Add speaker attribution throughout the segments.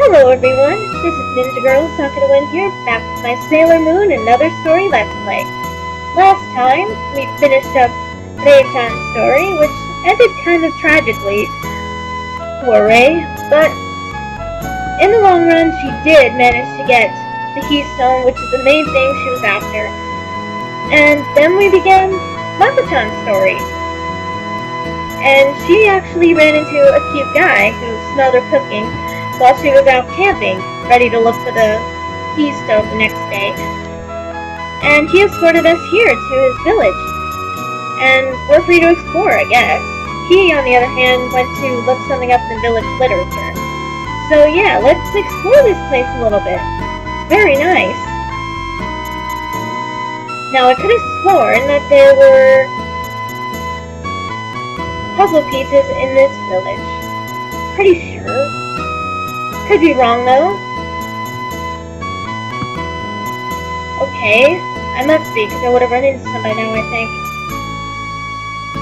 Speaker 1: Hello everyone, this is Ninja Girl Sakura here, back with my Sailor Moon Another Story Let's Play. Last time, we finished up Rei-chan's story, which ended kind of tragically for Rei, but in the long run, she did manage to get the Keystone, which is the main thing she was after. And then we began Mako-chan's story. And she actually ran into a cute guy who smelled her cooking while she was out camping, ready to look for the Keystone the next day. And he escorted us here to his village. And we're free to explore, I guess. He, on the other hand, went to look something up in the village literature. So yeah, let's explore this place a little bit. Very nice. Now, I could have sworn that there were puzzle pieces in this village. Pretty sure. Could be wrong, though. Okay, I must be, because I would have run into somebody now, I think.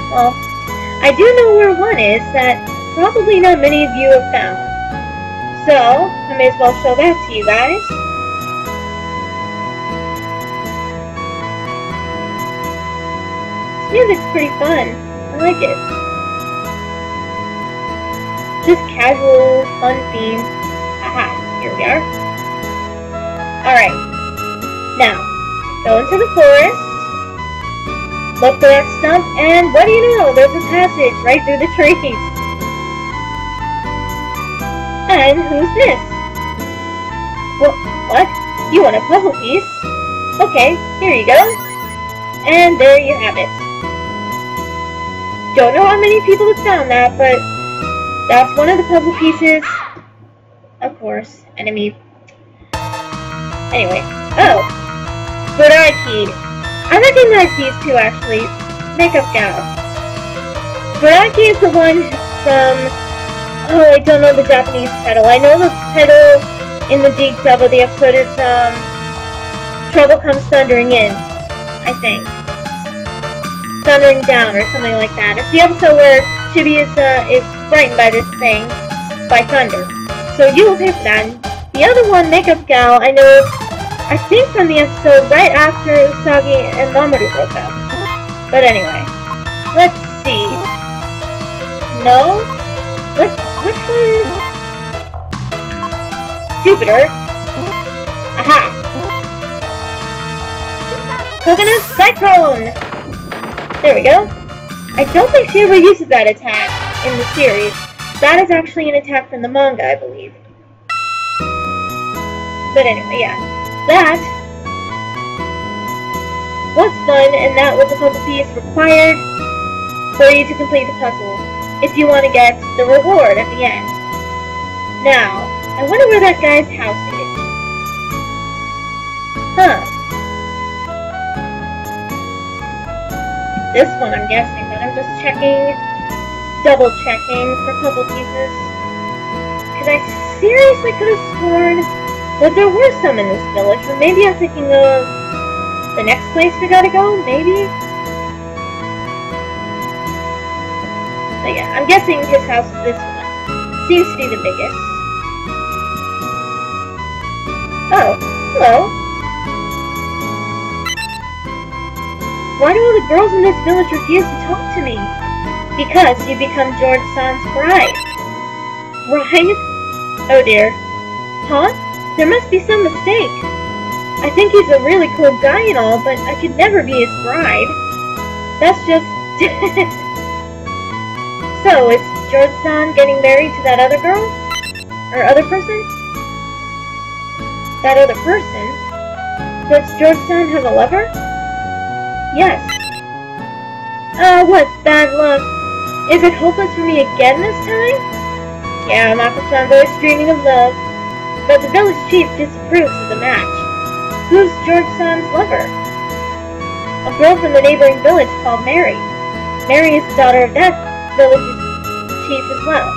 Speaker 1: Well, I do know where one is that probably not many of you have found. So, I may as well show that to you guys. This music's pretty fun. I like it. Just casual, fun theme. Here we are. Alright. Now, go into the forest. Look for that stump, and what do you know? There's a passage right through the trees. And who's this? What? What? You want a puzzle piece? Okay, here you go. And there you have it. Don't know how many people have found that, but that's one of the puzzle pieces. Of course, enemy. Anyway, oh, Buraki. I recognize these two actually. Makeup gal. Buraki is the one from. Oh, I don't know the Japanese title. I know the title in the dub of the episode is um, Trouble Comes Thundering In. I think. Thundering Down or something like that. It's the episode where Chibi is uh, is frightened by this thing, by thunder. So you that. The other one, Makeup Gal, I know, I think from the episode right after Usagi and Mamoru broke up. But anyway, let's see. No? Let's, which one? Jupiter. Aha! Coconut Cyclone! There we go. I don't think she ever uses that attack in the series. That is actually an attack from the manga, I believe. But anyway, yeah. That was fun, and that was a puzzle piece required for you to complete the puzzle, if you want to get the reward at the end. Now, I wonder where that guy's house is. Huh. This one, I'm guessing, but I'm just checking, double checking for puzzle pieces. Because I seriously could have sworn that there were some in this village, but maybe I'm thinking of the next place we gotta go, maybe? But yeah, I'm guessing his house is this one. Seems to be the biggest. Oh, hello. Why do all the girls in this village refuse to talk to me? Because you become George San's bride. Bride? Oh dear. Huh? There must be some mistake. I think he's a really cool guy and all, but I could never be his bride. That's just... so, is George-san getting married to that other girl? Or other person? That other person? Does George-san have a lover? Yes. Uh, what bad luck. Is it hopeless for me again this time? Yeah, Mako-chan's always dreaming of love. But the village chief disapproves of the match. Who's George San's lover? A girl from the neighboring village called Mary. Mary is the daughter of that village's chief as well.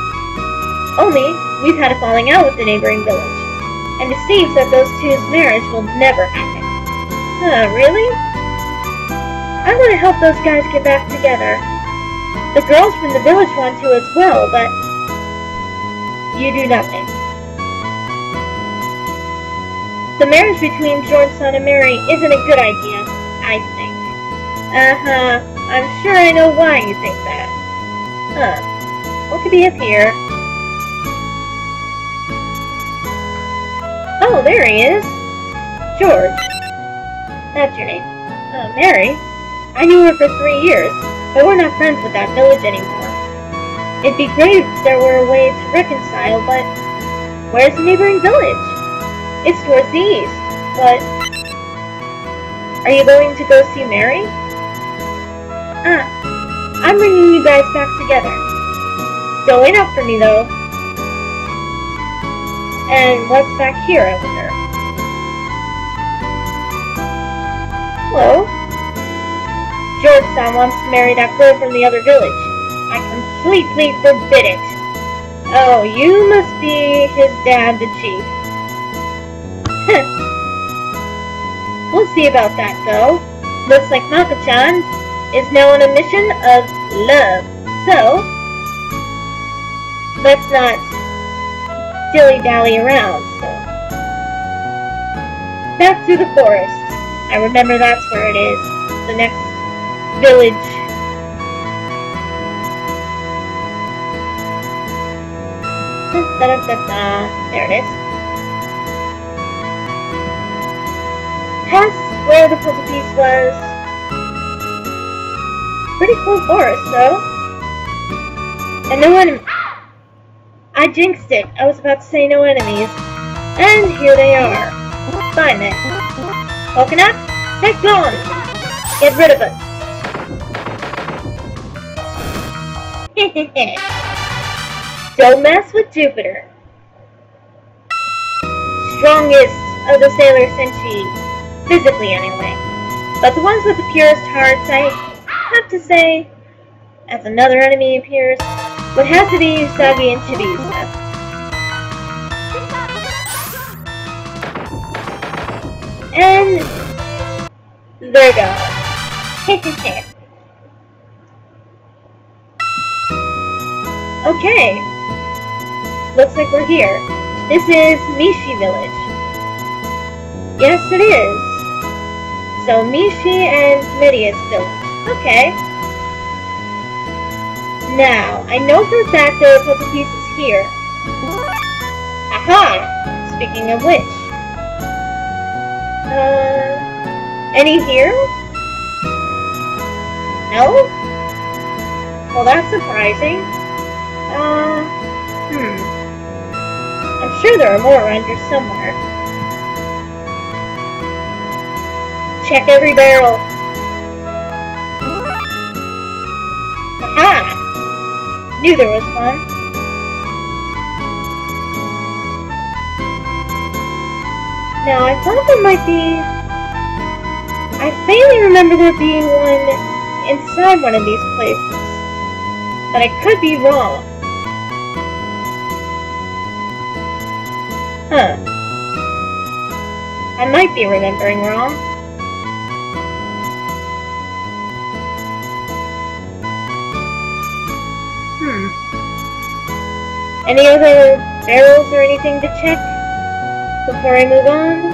Speaker 1: Only, we've had a falling out with the neighboring village. And it seems that those two's marriage will never happen. Huh, really? I want to help those guys get back together. The girls from the village want to as well, but you do nothing. The marriage between George's son and Mary isn't a good idea, I think. Uh-huh. I'm sure I know why you think that. Huh. What could be up here? Oh, there he is. George. That's your name. Oh, Mary? I knew her for three years, but we're not friends with that village anymore. It'd be great if there were a way to reconcile, but where's the neighboring village? It's towards the east, but... Are you going to go see Mary? Ah, I'm bringing you guys back together. Don't wait up for me, though. And what's back here, I wonder? Hello? Georgetown wants to marry that girl from the other village. I completely forbid it. Oh, you must be his dad, the chief. we'll see about that, though. Looks like Mako-chan is now on a mission of love. So, let's not dilly-dally around, so. Back through the forest. I remember that's where it is. The next village. There it is. Past where the puzzle piece was. Pretty cool forest, though. And no one... I jinxed it. I was about to say no enemies. And here they are. Fine then. Coconut, take on! Get rid of it. Don't mess with Jupiter. Strongest of the Sailor Senshi. Physically, anyway. But the ones with the purest hearts, I have to say, as another enemy appears, would have to be Usagi and Chibiusa. And. Okay. Looks like we're here. This is Mishi Village. Yes, it is. So, Mishi and Medius Village. Okay. Now, I know for a fact there are puzzle pieces here. Aha! Speaking of which. Uh, any here? No? Well, that's surprising. Uh, hmm. I'm sure there are more around here somewhere. Check every barrel. Aha! Knew there was one. Now, I thought there might be... I faintly remember there being one inside one of these places. But I could be wrong. Huh. I might be remembering wrong. Hmm. Any other barrels or anything to check before I move on?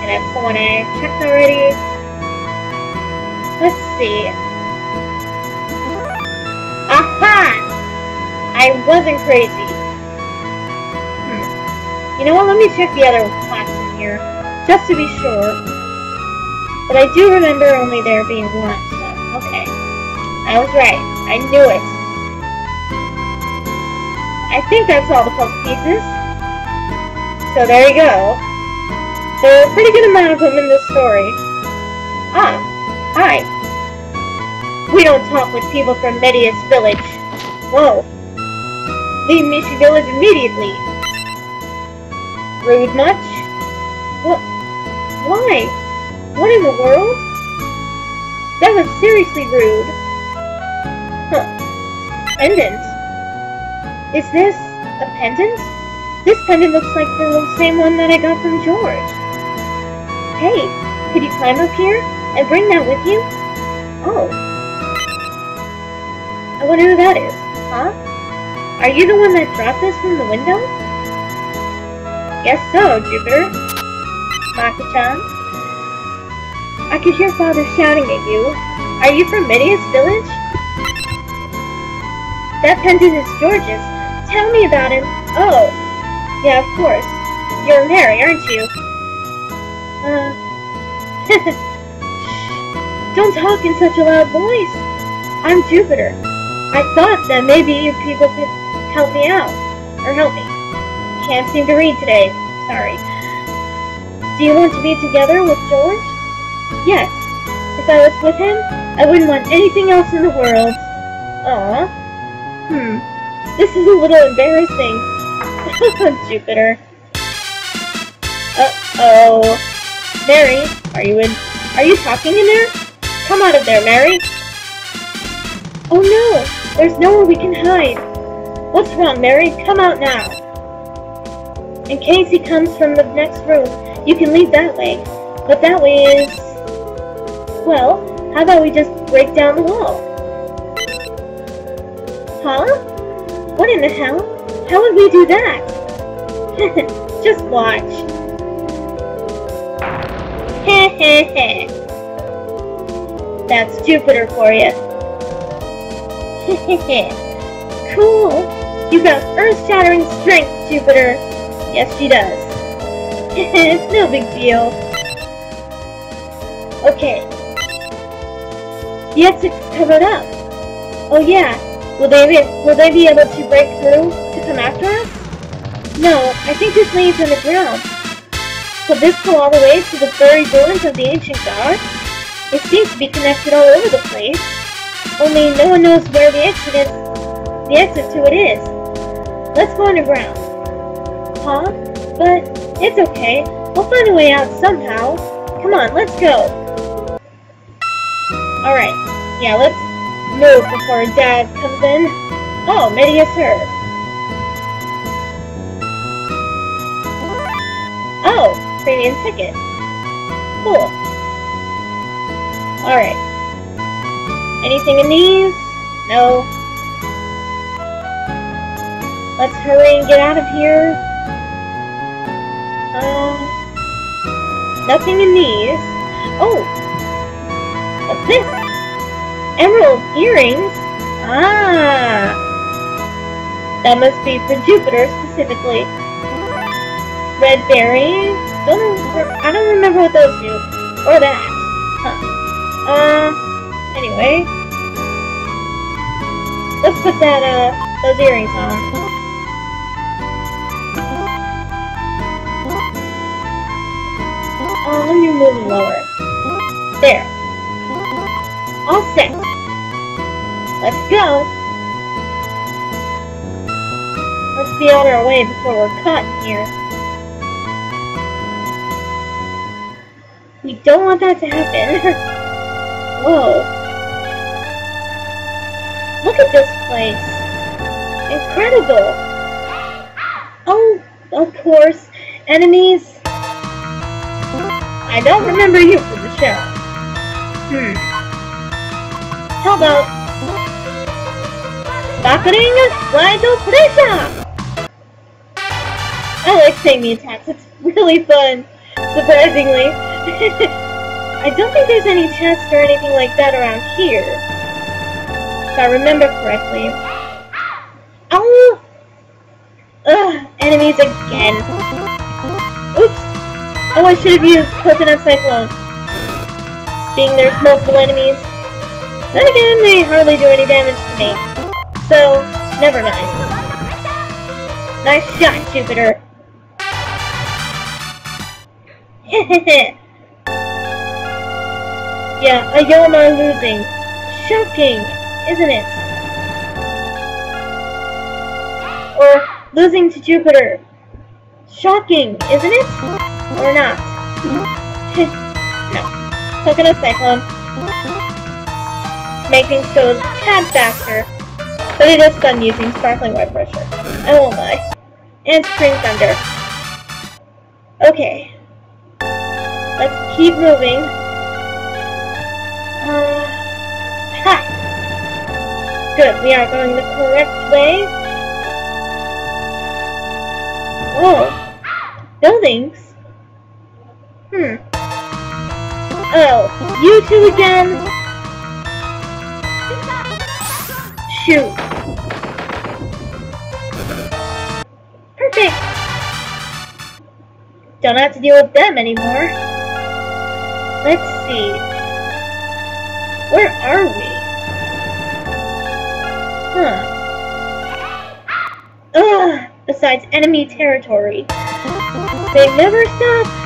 Speaker 1: And that's the one I checked already. Let's see. Aha! I wasn't crazy. You know what, let me check the other plaques in here, just to be sure. But I do remember only there being one, so, okay. I was right. I knew it. I think that's all the puzzle pieces. So there you go. There are a pretty good amount of them in this story. Ah, hi. We don't talk with people from Medius Village. Whoa. Leave Mishi Village immediately. Rude much? What? Why? What in the world? That was seriously rude. Huh. Pendant? Is this a pendant? This pendant looks like the same one that I got from George. Hey, could you climb up here and bring that with you? Oh. I wonder who that is. Huh? Are you the one that dropped this from the window? Guess so, Jupiter. Mako-chan. I could hear Father shouting at you. Are you from Midius Village? That pendant is George's. Tell me about him. Oh, yeah, of course. You're Mary, aren't you? Uh, Don't talk in such a loud voice. I'm Jupiter. I thought that maybe you people could help me out. Or help me. Can't seem to read today. Sorry. Do you want to be together with George? Yes. If I was with him, I wouldn't want anything else in the world. Aww. Hmm. This is a little embarrassing. Jupiter. Uh-oh. Mary, are you in? Are you talking in there? Come out of there, Mary. Oh no, there's nowhere we can hide. What's wrong, Mary? Come out now. In case he comes from the next room, you can leave that way. But that way is... Well, how about we just break down the wall? Huh? What in the hell? How would we do that? just watch. Heh heh heh. That's Jupiter for you. cool. You've got earth-shattering strength, Jupiter. Yes, she does. it's no big deal. Okay. The exit's covered up. Oh yeah. Will they be will they be able to break through to come after us? No, I think this leads underground. Could this go all the way to the buried ruins of the ancient god? It seems to be connected all over the place. Only no one knows where the exit is. The exit to it is. Let's go underground. Huh? But it's okay. We'll find a way out somehow. Come on, let's go. Alright. Yeah, let's move before Dad comes in. Oh, Media Sir. Oh, premium ticket. Cool. Alright. Anything in these? No. Let's hurry and get out of here. Um, nothing in these. Oh! This? Emerald earrings? Ah! That must be for Jupiter specifically. Red berries? Don't, I don't remember what those do. Or that. Huh. Uh, anyway. Let's put that, uh, those earrings on. Oh, me move lower. There. All set. Let's go. Let's be on our way before we're caught here. We don't want that to happen. Whoa. Look at this place. Incredible. Oh, of course. Enemies. I don't remember you from the show. Hmm. How about... Sparkling Wide Pressure! I like the attacks. It's really fun. Surprisingly. I don't think there's any chests or anything like that around here. If I remember correctly. Oh! Ugh, enemies again. Oops! Oh, I should have used Coconut Cyclone. Being there's multiple enemies. Then again, they hardly do any damage to me. So, never mind. Nice shot, Jupiter. Yeah, Ayoma losing. Shocking, isn't it? Or losing to Jupiter. Shocking, isn't it? Or not? no. Coconut Cyclone. Make things go a tad faster. But it is fun using Sparkling Wide Pressure. I won't lie. And Supreme Thunder. Okay. Let's keep moving. Uh, Good, we are going the correct way. Oh, buildings. Oh, you two again? Shoot. Perfect. Don't have to deal with them anymore. Let's see. Where are we? Huh. Ugh, besides enemy territory. They never stop.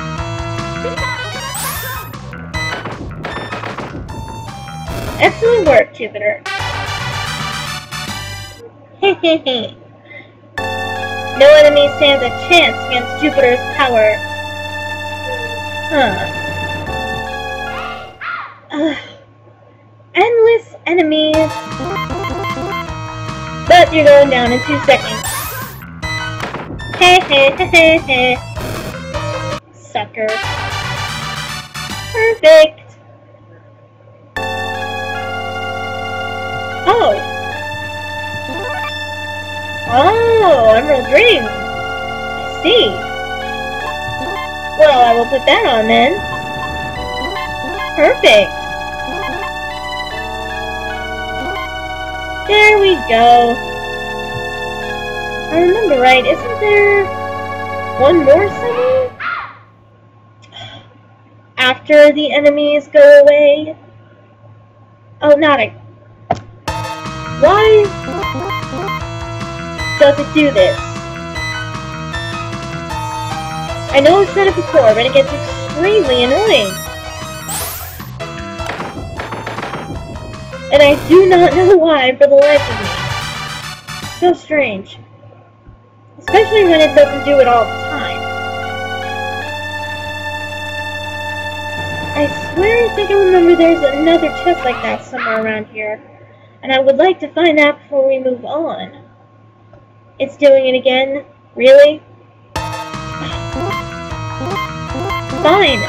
Speaker 1: Excellent work, Jupiter. No enemy stands a chance against Jupiter's power. Huh. Ugh. Endless enemies. But you're going down in two seconds. Hehehehe. Sucker. Perfect. Oh! Oh, Emerald Dream! I see. Well, I will put that on then. Perfect. There we go. I remember right, isn't there one more somewhere? After the enemies go away? Oh, not a why does it do this? I know I've said it before, but it gets extremely annoying. And I do not know why for the life of me. So strange. Especially when it doesn't do it all the time. I swear I think I remember there's another chest like that somewhere around here and I would like to find out before we move on. It's doing it again? Really? Fine.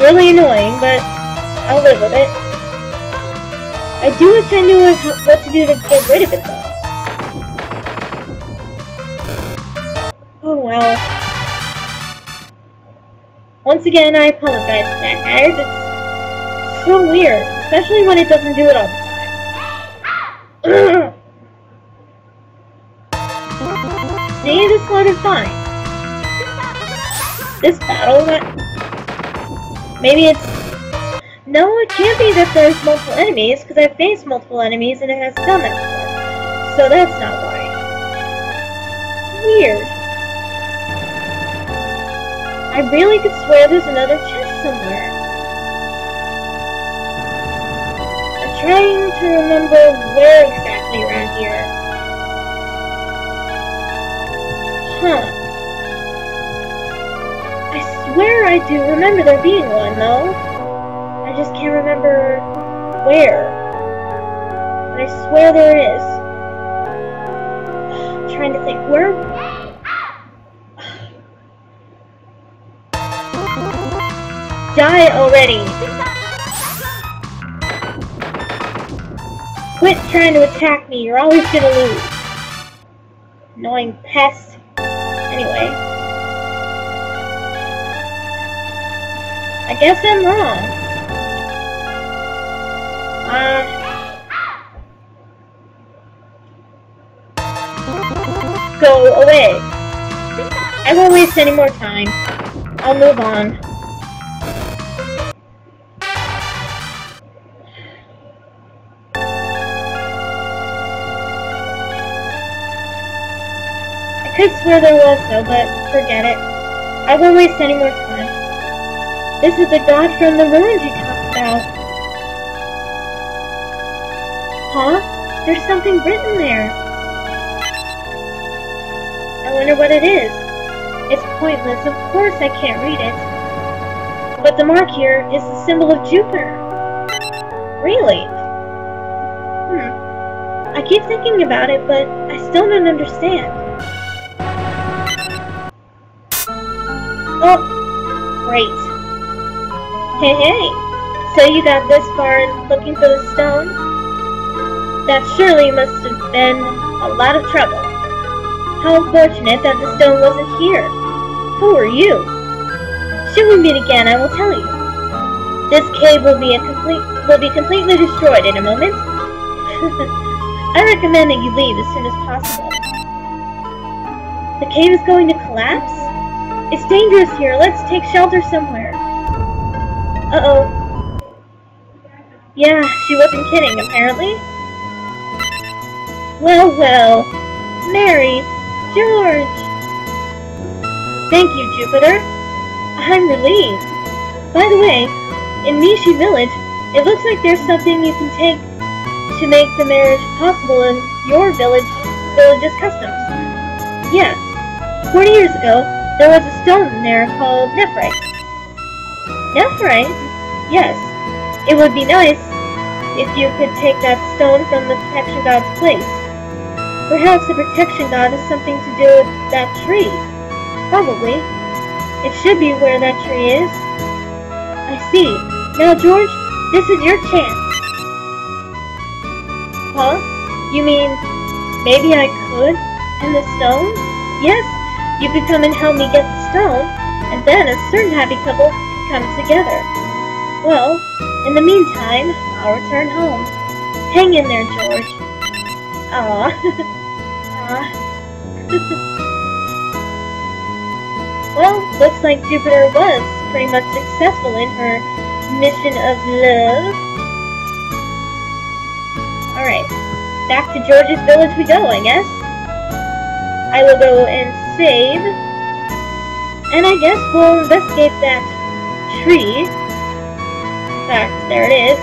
Speaker 1: Really annoying, but I'll live with it. I do wish I knew what to do to get rid of it, though. Oh well. Once again, I apologize for that, guys. It's so weird. Especially when it doesn't do it all. See, this one is fine. This battle went... Maybe it's... No, it can't be that there's multiple enemies, because I've faced multiple enemies and it has done that. So that's not why. Weird. I really could swear there's another chest somewhere. Trying to remember where exactly around here. Huh. I swear I do remember there being one, though. I just can't remember where. But I swear there is. I'm trying to think, where... Die already! Quit trying to attack me, you're always gonna lose. Annoying pest. Anyway. I guess I'm wrong. Uh... Go away. I won't waste any more time. I'll move on. Could swear there was though, but forget it. I won't waste any more time. This is the god from the ruins you talked about. Huh? There's something written there. I wonder what it is. It's pointless, of course I can't read it. But the mark here is the symbol of Jupiter. Really? Hmm. I keep thinking about it, but I still don't understand. Oh, great. Hey, hey, so you got this far looking for the stone? That surely must have been a lot of trouble. How unfortunate that the stone wasn't here. Who are you? Should we meet again, I will tell you. This cave will be a complete will be completely destroyed in a moment. I recommend that you leave as soon as possible. The cave is going to collapse? It's dangerous here. Let's take shelter somewhere. Uh-oh. Yeah, she wasn't kidding, apparently. Well, well. Mary, George. Thank you, Jupiter. I'm relieved. By the way, in Mishi Village, it looks like there's something you can take to make the marriage possible in your village village's customs. Yeah. Forty years ago, there was a stone there called Nephrite. Nephrite? Yes. It would be nice if you could take that stone from the protection god's place. Perhaps the protection god has something to do with that tree. Probably. It should be where that tree is. I see. Now, George, this is your chance. Huh? You mean, maybe I could? And the stone? Yes, you could come and help me get the stone, and then a certain happy couple could come together. Well, in the meantime, I'll return home. Hang in there, George. Aw. Aw. well, looks like Jupiter was pretty much successful in her mission of love. Alright, back to George's village we go, I guess. I will go and save. And I guess we'll investigate that tree In fact, there it is.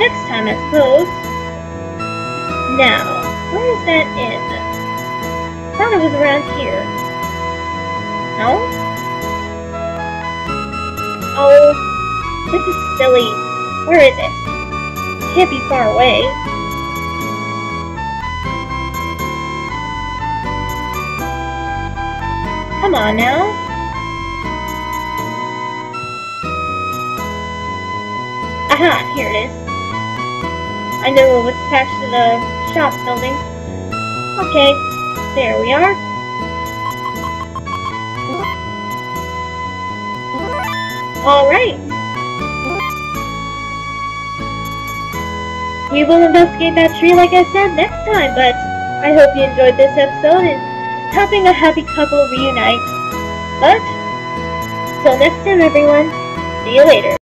Speaker 1: Next time, I suppose. Now, where is that inn? Thought it was around here. No? Oh, this is silly. Where is it? Can't be far away. Come on now. Aha, here it is. I know what's attached to the shop building. Okay, there we are. Alright. We will investigate that tree like I said next time, but I hope you enjoyed this episode helping a happy couple reunite. But, till next time everyone, see you later.